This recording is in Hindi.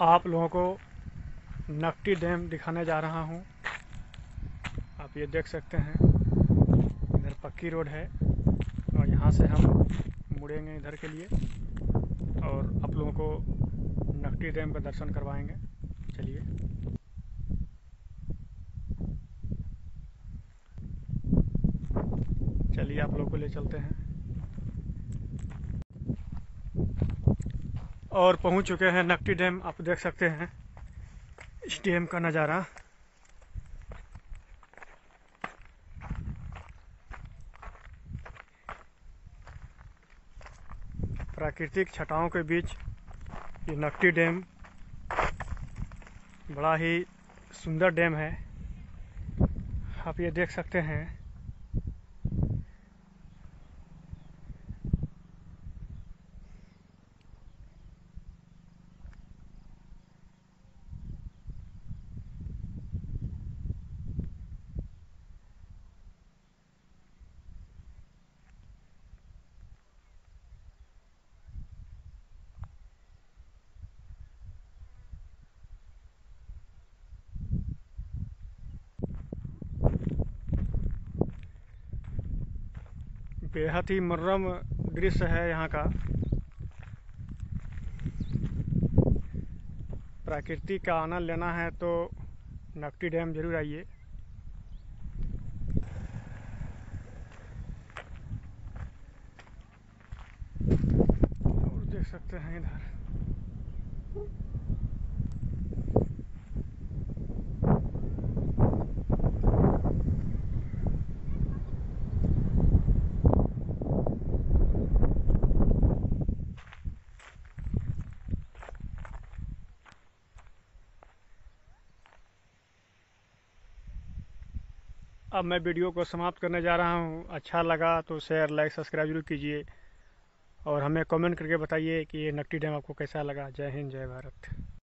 आप लोगों को नकटी डैम दिखाने जा रहा हूँ। आप ये देख सकते हैं, इधर पक्की रोड है और यहाँ से हम मुड़ेंगे इधर के लिए और आप लोगों को नकटी डैम का दर्शन करवाएँगे। चलिए। चलिए आप लोग को ले चलते हैं। और पहुँच चुके हैं नकटी डैम। आप देख सकते हैं इस डैम का नज़ारा। प्राकृतिक छटाओं के बीच ये नकटी डैम बड़ा ही सुंदर डैम है। आप ये देख सकते हैं बेहद ही मनोरम दृश्य है यहाँ का। प्रकृति का आनंद लेना है तो नकटी डैम ज़रूर आइए। और देख सकते हैं इधर। अब मैं वीडियो को समाप्त करने जा रहा हूँ। अच्छा लगा तो शेयर लाइक सब्सक्राइब ज़रूर कीजिए। और हमें कमेंट करके बताइए कि ये नकटी डैम आपको कैसा लगा। जय हिंद, जय भारत।